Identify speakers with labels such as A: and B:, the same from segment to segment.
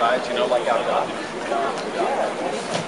A: You know, like I've done.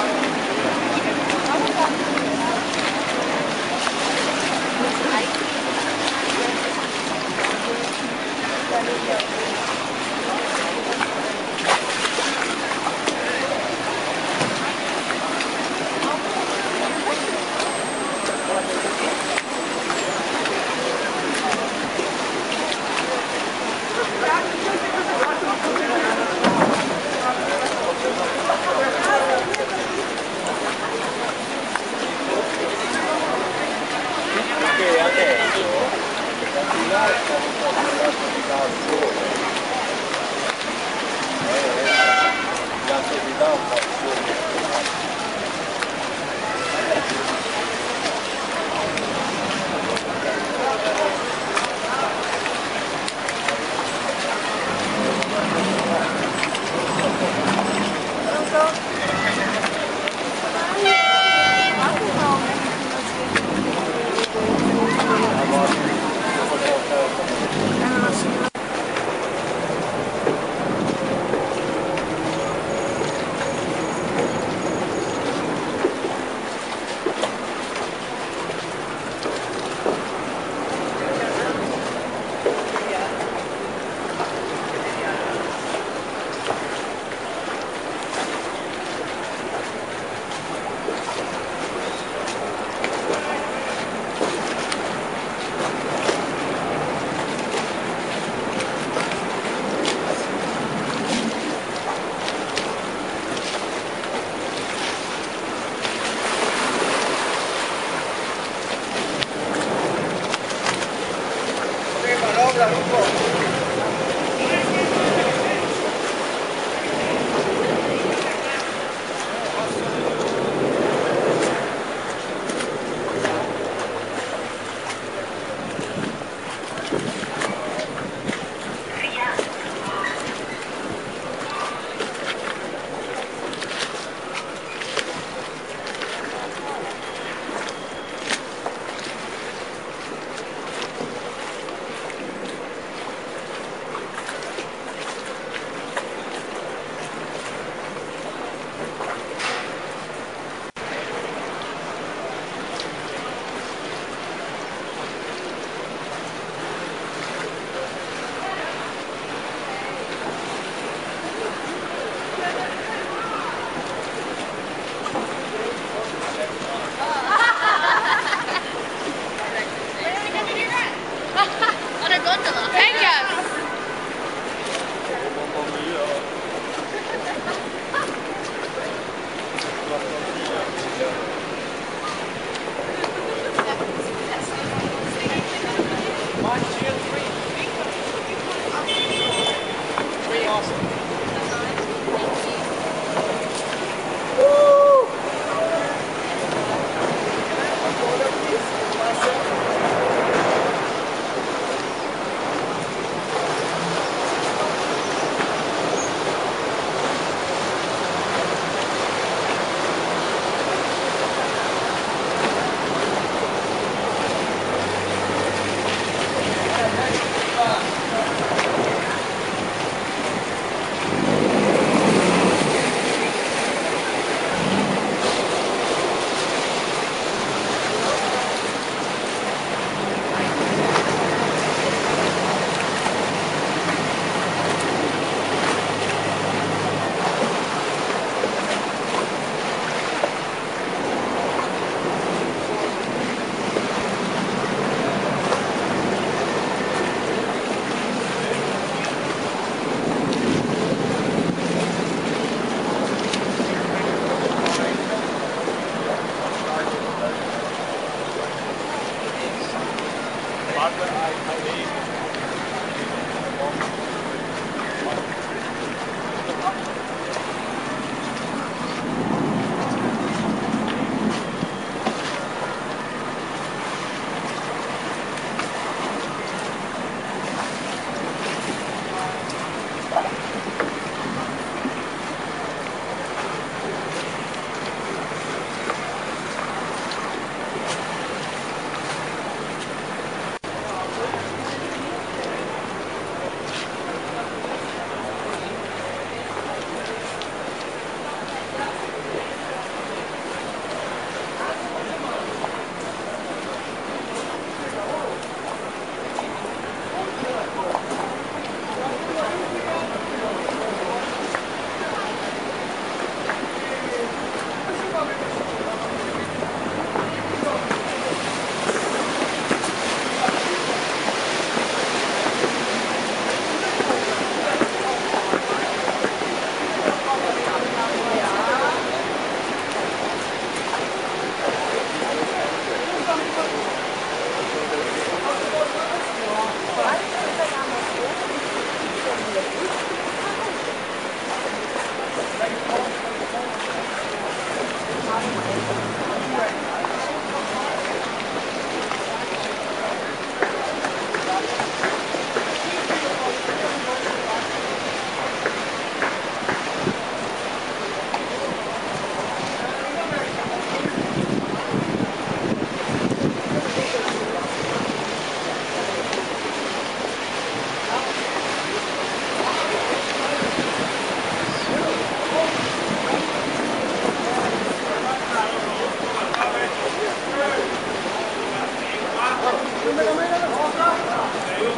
B: Thank you. Grazie di tanto. Gracias. Thank you.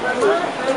C: Thank you.